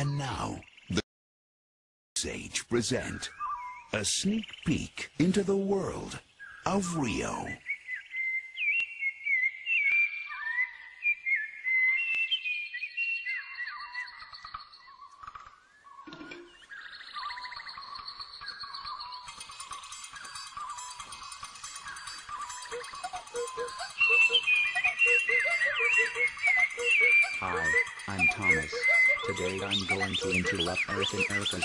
And now, the Sage present a sneak peek into the world of Rio. Hi, I'm Thomas. Today I'm going to interrupt Eric and Erica's